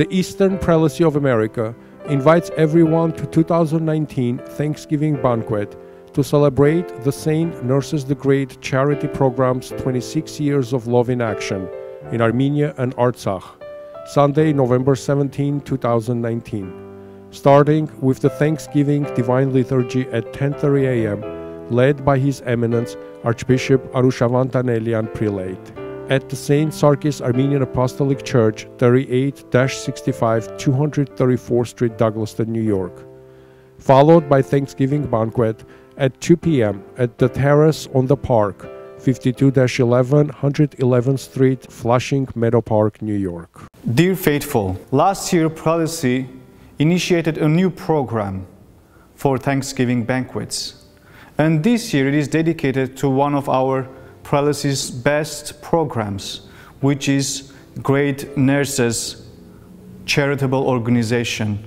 The Eastern Prelacy of America invites everyone to 2019 Thanksgiving banquet to celebrate the Saint Nerses the Great charity program's 26 years of love in action in Armenia and Artsakh, Sunday, November 17, 2019, starting with the Thanksgiving Divine Liturgy at 10:30 a.m., led by His Eminence Archbishop Anoushavan Tanielian Prelate at the St. Sarkis Armenian Apostolic Church, 38 65 234th Street, Douglaston, New York. Followed by Thanksgiving banquet at 2 p.m. at the Terrace on the Park, 52 11, 111th Street, Flushing Meadow Park, New York. Dear faithful, last year Prelacy initiated a new program for Thanksgiving banquets. And this year it is dedicated to one of our Prelacy's best programs, which is Great Nerses charitable organization,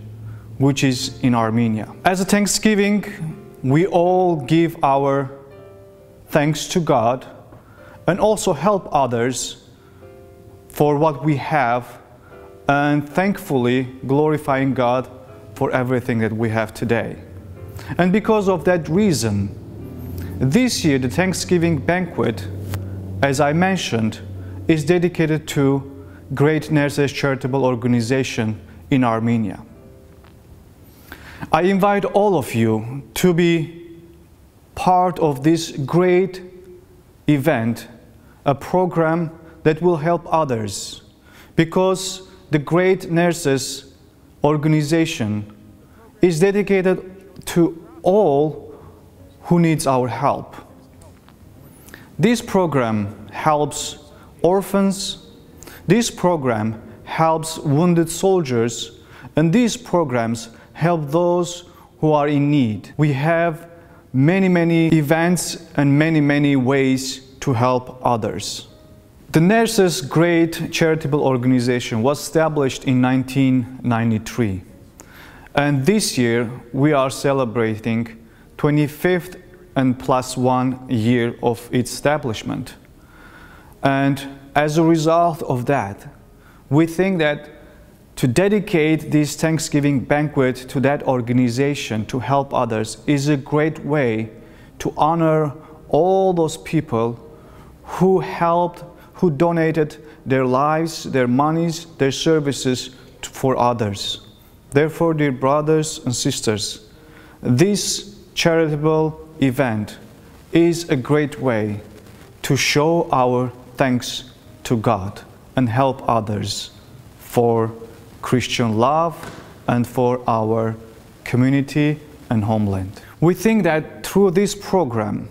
which is in Armenia. As a Thanksgiving, we all give our thanks to God and also help others for what we have and thankfully glorifying God for everything that we have today. And because of that reason, this year, the Thanksgiving banquet, as I mentioned, is dedicated to Great Nerses charitable organization in Armenia. I invite all of you to be part of this great event, a program that will help others, because the Great Nerses organization is dedicated to all who needs our help. This program helps orphans, this program helps wounded soldiers, and these programs help those who are in need. We have many, many events and many, many ways to help others. The Nerses Great Charitable Organization was established in 1993. And this year we are celebrating 25th and plus one year of its establishment. And as a result of that, we think that to dedicate this Thanksgiving banquet to that organization to help others is a great way to honor all those people who helped, who donated their lives, their monies, their services for others. Therefore, dear brothers and sisters, this charitable event is a great way to show our thanks to God and help others for Christian love and for our community and homeland. We think that through this program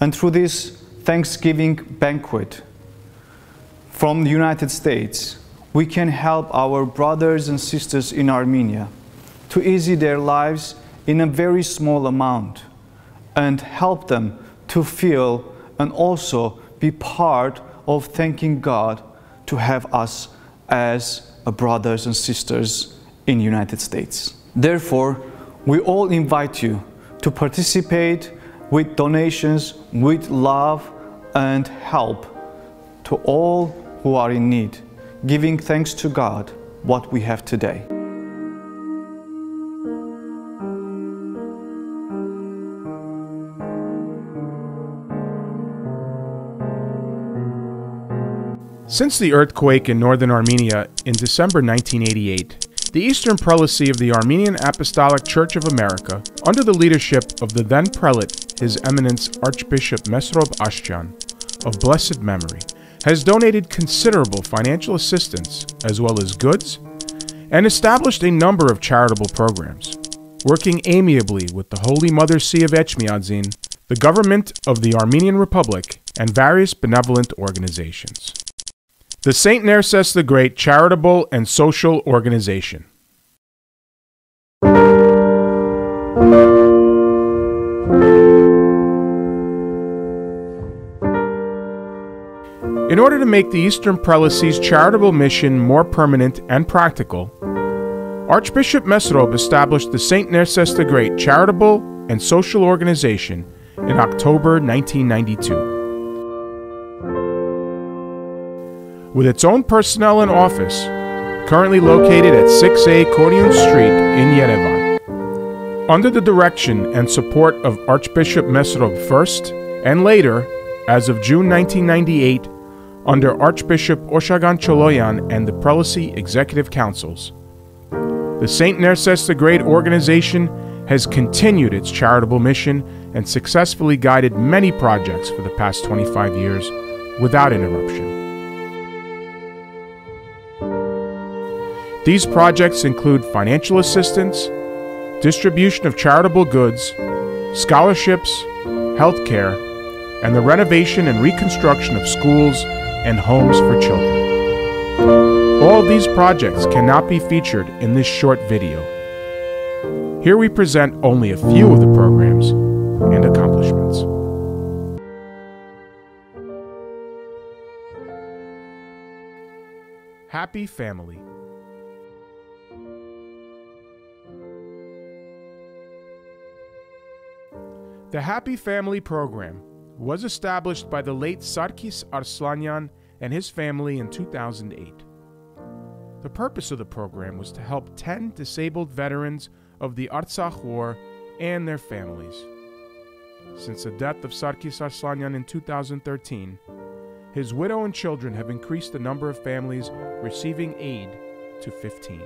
and through this Thanksgiving banquet from the United States, we can help our brothers and sisters in Armenia to ease their lives in a very small amount and help them to feel and also be part of thanking God to have us as brothers and sisters in the United States. Therefore, we all invite you to participate with donations, with love and help to all who are in need, giving thanks to God what we have today. Since the earthquake in northern Armenia in December 1988, the Eastern Prelacy of the Armenian Apostolic Church of America, under the leadership of the then prelate, His Eminence Archbishop Mesrop Ashjian, of blessed memory, has donated considerable financial assistance as well as goods and established a number of charitable programs, working amiably with the Holy Mother See of Etchmiadzin, the government of the Armenian Republic, and various benevolent organizations. The St. Nerses the Great charitable and social organization. In order to make the Eastern Prelacy's charitable mission more permanent and practical, Archbishop Mesrop established the St. Nerses the Great charitable and social organization in October 1992. With its own personnel and office, currently located at 6A Koryun Street in Yerevan. Under the direction and support of Archbishop Mesrop I and later, as of June 1998, under Archbishop Oshagan Choloyan and the Prelacy Executive Councils. The St. Nerses the Great organization has continued its charitable mission and successfully guided many projects for the past 25 years without interruption. These projects include financial assistance, distribution of charitable goods, scholarships, healthcare, and the renovation and reconstruction of schools and homes for children. All these projects cannot be featured in this short video. Here we present only a few of the programs and accomplishments. Happy Family The Happy Family program was established by the late Sarkis Arslanyan and his family in 2008. The purpose of the program was to help 10 disabled veterans of the Artsakh War and their families. Since the death of Sarkis Arslanyan in 2013, his widow and children have increased the number of families receiving aid to 15.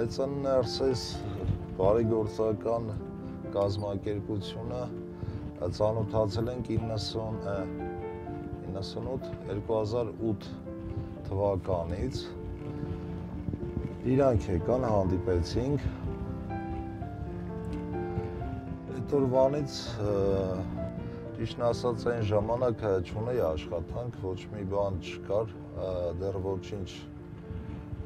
Մեծաններսես բարեգործական կազմակերպությունը ծանոթացել ենք 90 98 2008 թվականից իրանք եկան հանդիպեցինք այդ օրվանից ճիշտն ասած այն ժամանակ չունեի աշխատանք ոչ մի բան չկար դեռ ոչինչ չէ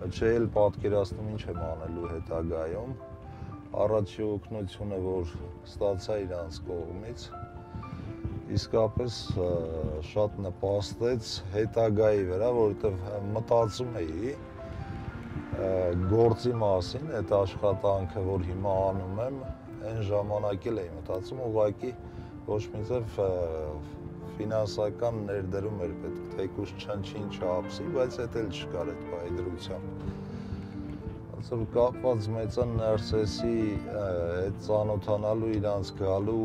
էլ պատկերացնում ինչ եմ անելու հետագայում առաջի օգնությունը որ ստացա իրանց կողմից իսկապես շատ նպաստեց հետագայի վրա որովհետև մտածում էի գործի մասին այդ աշխատանքը որ հիմա անում եմ այն ժամանակ էլ էի մտածում ուղղակի ոչ մի ձև ֆինանսական ներդրում էր պետք, թեկուզ չնչին չափսի, բայց դա էլ չկար այդ բայդրությամբ։ որ կապված մեծան Նարսեսի այդ ծանոթանալու իրանց գալու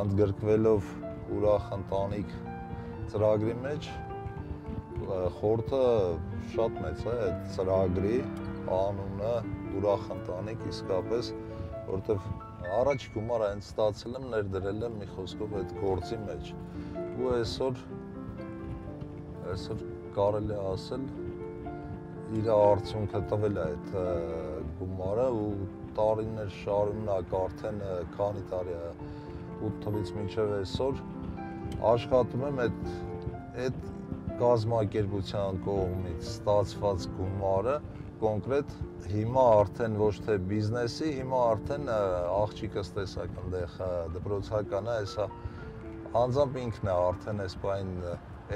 ընդգրկվելով ուրախ ընտանիք ծրագրի մեջ խորթը շատ մեծ է այդ ծրագրի անունը ուրախ ընտանիք իսկապես որովհետև առաջ գումար այն ստացել եմ, ներդրել եմ մի խոսքով այդ գործի մեջ։ Ու այսօր այսօր կարելի ասել իր արդյունքը տվել է այդ գումարը ու տարիներ շարունակ արդեն քանի տարի է 8 թվից մինչև այսօր աշխատում եմ այդ այդ կազմակերպության կողմից ստացված գումարը կոնկրետ հիմա արդեն ոչ թե բիզնեսի, հիմա արդեն աղջիկս տեսակ այնտեղ դպրոցական է, հեսա անձամբ ինքն է արդեն այս բան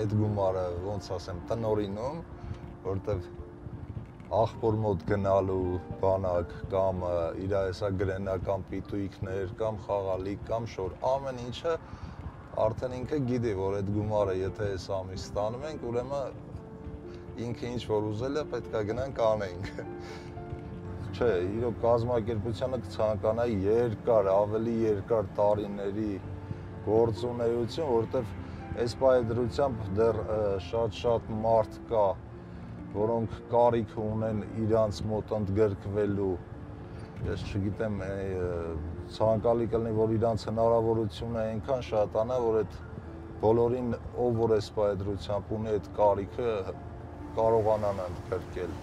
այդ գումարը ոնց ասեմ տնորինում, որտեվ աղբոր մոտ գնալու բանակ կամ իր հեսա գրենական պիտույքներ կամ խաղալիք կամ շոր ամեն ինչը արդեն ինքը գիտի, որ այդ գումարը եթե այս ամիս ստանում ենք, ուրեմն ինքը ինչ որ ուզել է, պետքա գնանք անենք։ Չէ, իրոք կազմակերպությանը կցանկանայի երկար, ավելի երկար տարիների գործունեություն, որովհետև այս բայդրությամբ դեռ շատ-շատ մարդ կա, որոնք կարիք ունեն իրանց մոտ ընդգրկվելու ես չգիտեմ ցանկալի կլինի որ իրանց հնարավորությունը այնքան շատանա որ այդ բոլորին ով որ այս բայդրությամբ ունի այդ կարիքը կարողանան ընդգրկել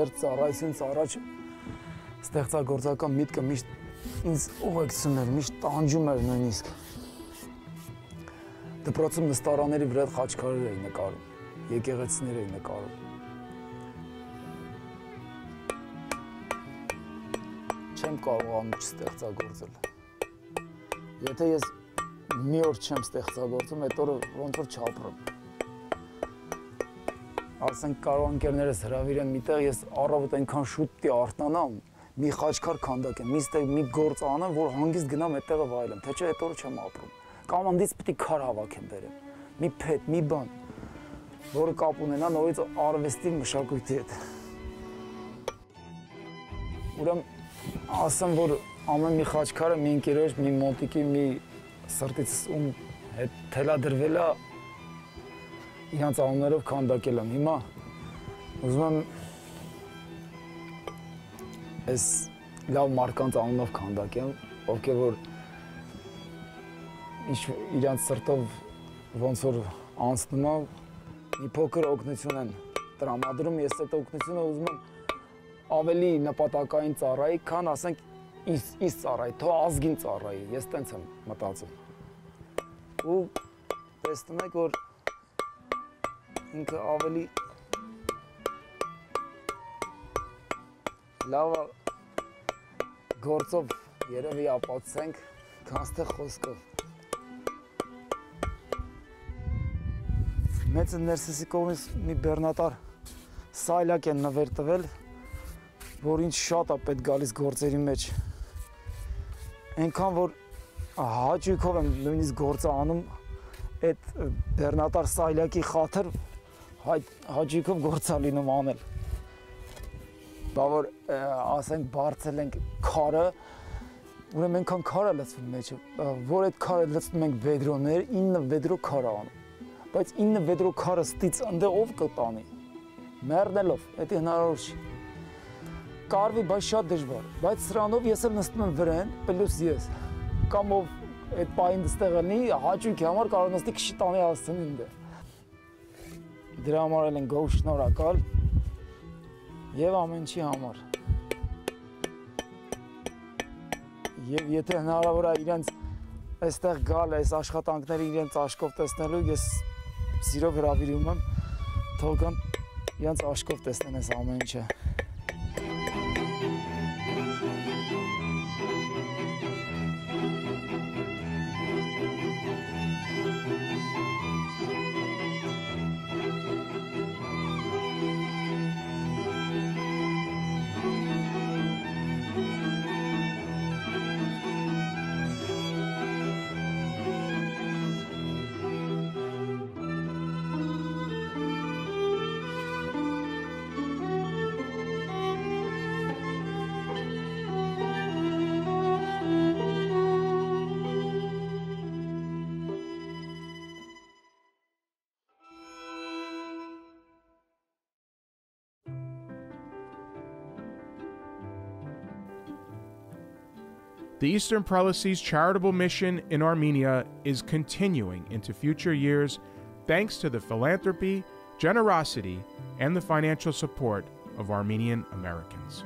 դեռ ծառայությունից առաջ ստեղծագործական միտքը միշտ ինձ ուղեկցում էր, միշտ տանջում էր նույնիսկ։ Դպրոցում նստարանների վրա խաչքարեր էի նկարում, եկեղեցիներ էի նկարում։ Չեմ կարողանում չստեղծագործել։ Եթե ես մի օր չեմ ստեղծագործում, այդ օրը ոնց որ չապրեմ։ Ասենք կարող ընկերներս հրավիրեն միտեղ, ես առավոտ այնքան շուտ պիտի արթնանամ, մի խաչքար քանդակեմ, մի ստեղ մի գործ անեմ, որ հանգիստ գնամ այդտեղը վայելեմ, թե չէ այդ օրը չեմ ապրում կամ անդից պիտի քար հավաքեմ բերեմ։ Մի փետ, մի բան, որը կապ ունենա նորից արվեստի մշակույթի հետ։ Ուրեմն ասեմ, որ ամեն մի խաչքարը մի ընկերոջ, մի մոտիկի, մի սրտից ում հետ թելադրվել է իրանց անուններով քանդակել եմ։ Հիմա ուզում եմ այս լավ մարկանց անունով քանդակեմ, ովքեր որ ինչ իրանց սրտով ոնց որ անցնում է մի փոքր օգնություն են տրամադրում ես այդ օգնությունը ուզում եմ ավելի նպատակային ծառայի, քան ասենք իս ծառայի, թո ազգին ծառայի, ես տենց եմ մտածում։ Ու տեսնում եք որ ինքը ավելի լավ գործով երևի ապացուցենք, քան ստե խոսքով։ մեծ ներսեսի կողմից մի բեռնատար սայլակ են նվեր տվել, որ ինձ շատ է պետք գալիս գործերի մեջ։ Այնքան որ հաճույքով եմ նույնիսկ գործը անում այդ բեռնատար սայլակի խաթր հաճույքով գործա լինում անել։ Բա որ ասենք բարձել ենք քարը, ուրեմն այնքան քար է լցվում մեջը, որ այդ քարը լցնում ենք վեդրոներ, 9 վեդրո քար անում բայց 9 վեդրո քարը ստից ընդ ով կտանի։ Մեռնելով, դա հնարավոր չի։ Կարվի, բայց շատ դժվար։ Բայց սրանով ես էլ նստում եմ վրան, պլյուս ես։ Կամ ով այդ պայն դստեղը նի հաճույքի համար կարող նստի քշի տանի հասցնի ինձ։ Դրա համար էլ են գող շնորհակալ եւ ամեն ինչի համար։ Եվ եթե հնարավոր է իրենց այստեղ գալ, այս աշխատանքները իրենց աշկով տեսնելու, ես սիրով հրավիրում եմ, թողան իրանց աշկով տեսնեն այս ամեն ինչը։ The Eastern Prelacy's charitable mission in Armenia is continuing into future years thanks to the philanthropy, generosity, and the financial support of Armenian Americans.